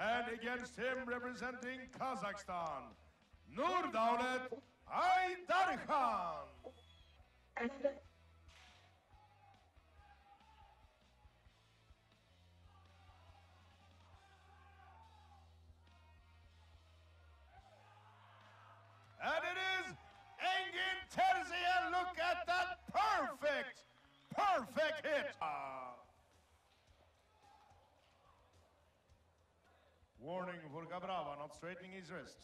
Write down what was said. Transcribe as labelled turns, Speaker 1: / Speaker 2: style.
Speaker 1: And against him representing Kazakhstan, Nurdaulet Aydarkhan. Warning for Gabrava not straightening his wrist.